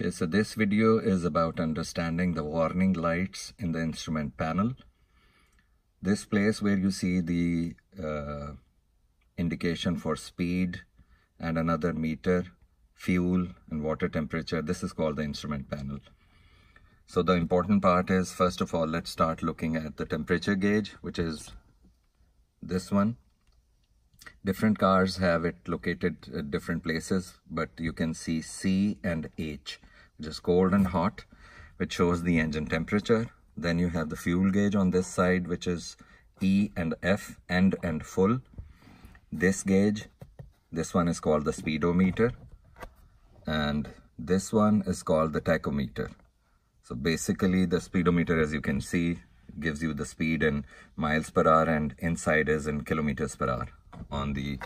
Okay, so this video is about understanding the warning lights in the instrument panel. This place where you see the uh, indication for speed and another meter, fuel and water temperature, this is called the instrument panel. So the important part is, first of all, let's start looking at the temperature gauge, which is this one. Different cars have it located at different places, but you can see C and H which is cold and hot, which shows the engine temperature. Then you have the fuel gauge on this side, which is E and F, end and full. This gauge, this one is called the speedometer. And this one is called the tachometer. So basically the speedometer, as you can see, gives you the speed in miles per hour and inside is in kilometers per hour. On the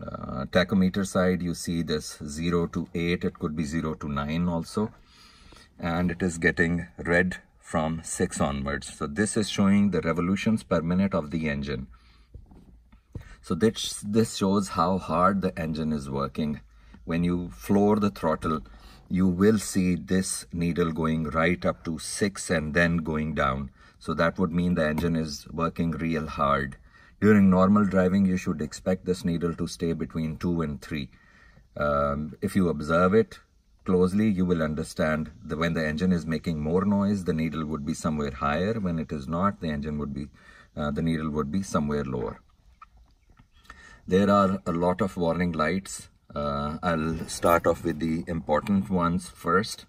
uh, tachometer side you see this 0 to 8 it could be 0 to 9 also. And it is getting red from 6 onwards. So this is showing the revolutions per minute of the engine. So this this shows how hard the engine is working. When you floor the throttle you will see this needle going right up to 6 and then going down. So that would mean the engine is working real hard during normal driving, you should expect this needle to stay between 2 and 3. Um, if you observe it closely, you will understand that when the engine is making more noise, the needle would be somewhere higher. When it is not, the engine would be, uh, the needle would be somewhere lower. There are a lot of warning lights. Uh, I'll start off with the important ones first.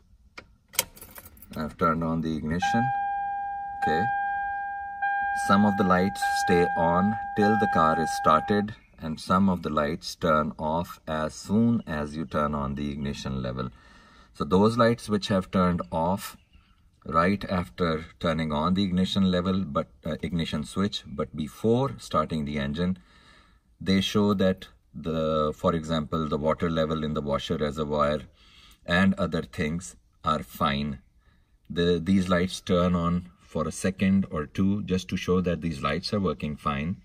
I've turned on the ignition. Okay. Some of the lights stay on till the car is started and some of the lights turn off as soon as you turn on the ignition level. So those lights which have turned off right after turning on the ignition level but uh, ignition switch but before starting the engine they show that the for example the water level in the washer reservoir and other things are fine the these lights turn on for a second or two just to show that these lights are working fine.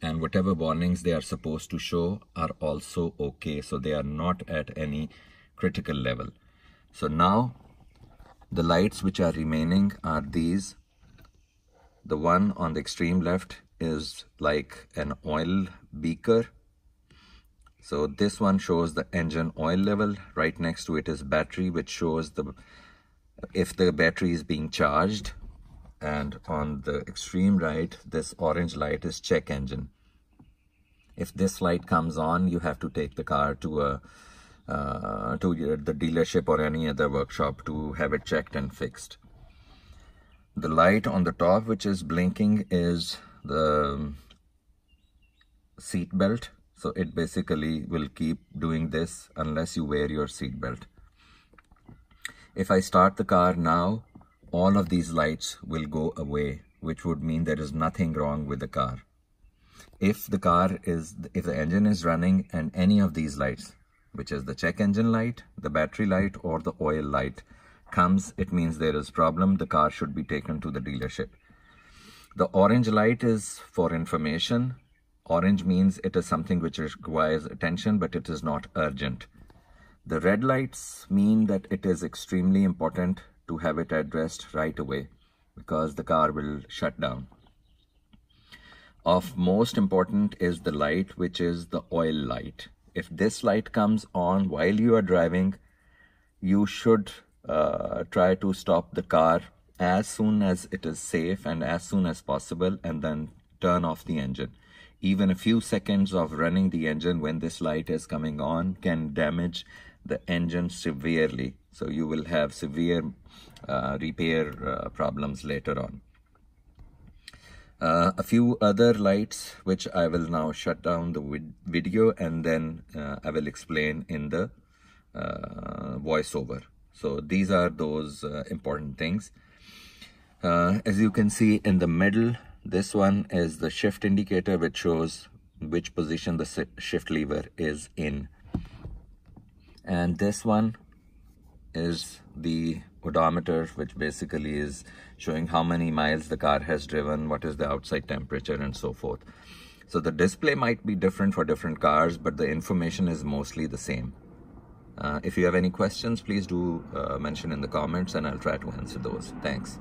And whatever warnings they are supposed to show are also okay. So they are not at any critical level. So now the lights which are remaining are these. The one on the extreme left is like an oil beaker. So this one shows the engine oil level. Right next to it is battery which shows the if the battery is being charged and on the extreme right this orange light is check engine. If this light comes on you have to take the car to a uh, to the dealership or any other workshop to have it checked and fixed. The light on the top which is blinking is the seat belt. So it basically will keep doing this unless you wear your seat belt if I start the car now, all of these lights will go away, which would mean there is nothing wrong with the car. If the car is, if the engine is running and any of these lights, which is the check engine light, the battery light or the oil light comes, it means there is problem. The car should be taken to the dealership. The orange light is for information. Orange means it is something which requires attention, but it is not urgent. The red lights mean that it is extremely important to have it addressed right away because the car will shut down. Of most important is the light, which is the oil light. If this light comes on while you are driving, you should uh, try to stop the car as soon as it is safe and as soon as possible and then turn off the engine. Even a few seconds of running the engine when this light is coming on can damage the engine severely. So you will have severe uh, repair uh, problems later on. Uh, a few other lights which I will now shut down the vid video and then uh, I will explain in the uh, voiceover. So these are those uh, important things. as you can see in the middle, this one is the shift indicator which shows which position the shift lever is in and this one is the odometer which basically is showing how many miles the car has driven what is the outside temperature and so forth so the display might be different for different cars but the information is mostly the same Uh, if you have any questions, please do uh, mention in the comments and I'll try to answer those. Thanks.